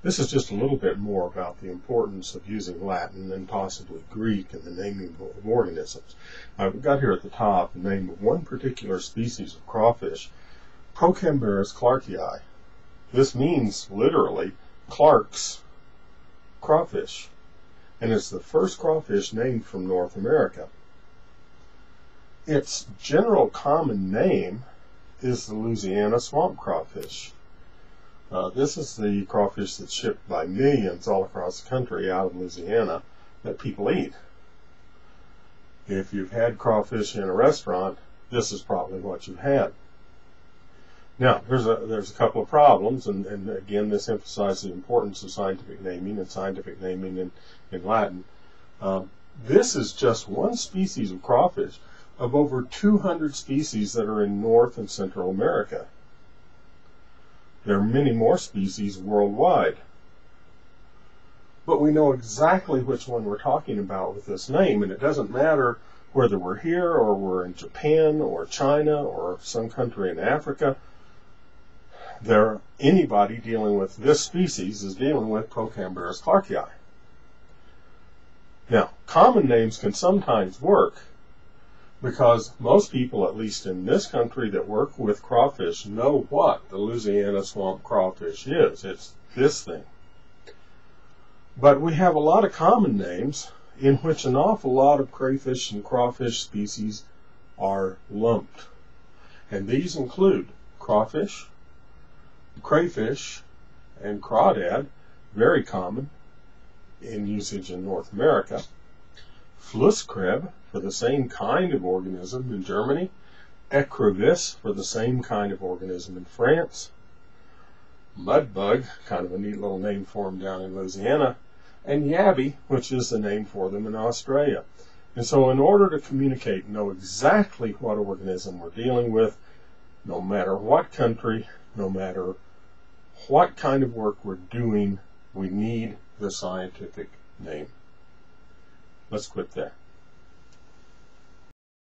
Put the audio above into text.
This is just a little bit more about the importance of using Latin and possibly Greek in the naming of organisms. I've got here at the top the name of one particular species of crawfish, Procambarus clarkii. This means literally Clark's crawfish, and it's the first crawfish named from North America. Its general common name is the Louisiana swamp crawfish. Uh, this is the crawfish that's shipped by millions all across the country out of Louisiana that people eat. If you've had crawfish in a restaurant, this is probably what you've had. Now, there's a, there's a couple of problems, and, and again, this emphasizes the importance of scientific naming and scientific naming in, in Latin. Um, this is just one species of crawfish of over 200 species that are in North and Central America. There are many more species worldwide. But we know exactly which one we're talking about with this name, and it doesn't matter whether we're here or we're in Japan or China or some country in Africa. There, anybody dealing with this species is dealing with Procambarus clarkii. Now, common names can sometimes work, because most people, at least in this country that work with crawfish, know what the Louisiana swamp crawfish is. It's this thing. But we have a lot of common names in which an awful lot of crayfish and crawfish species are lumped. And these include crawfish, crayfish, and crawdad, very common in usage in North America, Flusskrebse, for the same kind of organism in Germany, Écrevisse for the same kind of organism in France, Mudbug, kind of a neat little name for them down in Louisiana, and Yabby, which is the name for them in Australia. And so in order to communicate know exactly what organism we're dealing with, no matter what country, no matter what kind of work we're doing, we need the scientific name. Let's quit there.